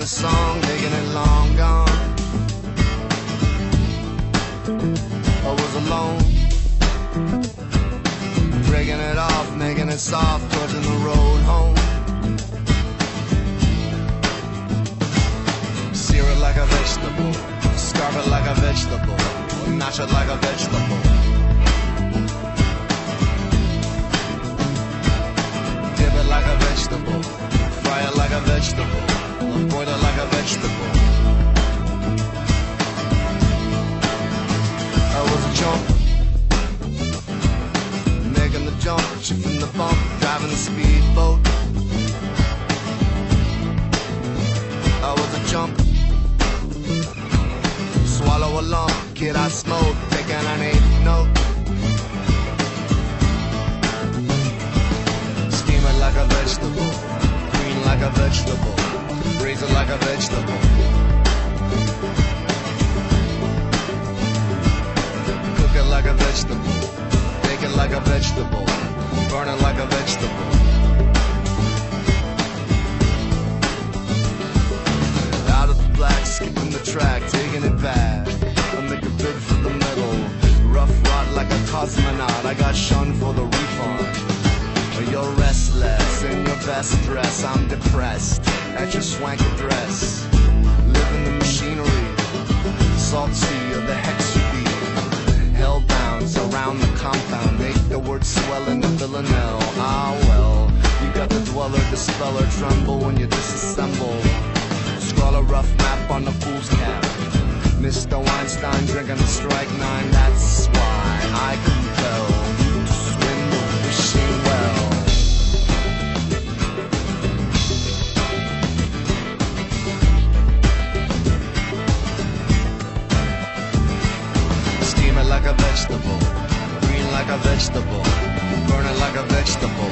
the song, digging it long gone. I was alone, breaking it off, making it soft, trudging the road home. Sear it like a vegetable, scarf it like a vegetable, notch it like a vegetable. like a vegetable, fry it like a vegetable vegetable. I was a chump, making the jump, shifting the bump, driving the speedboat. I was a chump, swallow a lump, kid I smoke, taking an eighth note. Steam it like a vegetable, like a vegetable. Cook it like a vegetable, bake it like a vegetable, burn it like a vegetable. Out of the black, skipping the track, taking it back. I make a bid for the medal, rough rot like a cosmonaut. I got shunned for the refund. You're restless in your best dress. I'm depressed at your swank address. Live in the machinery, salt sea of the hex you be. Hellbound, surround the compound. Make the word swell in the villanelle. Ah well, you got the dweller, the speller, tremble when you disassemble. Scrawl a rough map on the fool's cap. Mr. Weinstein drinking the strike nine. That's why I compel vegetable, green like a vegetable, burn it like a vegetable.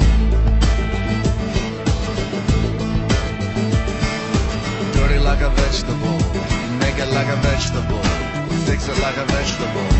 Dirty like a vegetable, make it like a vegetable, fix it like a vegetable.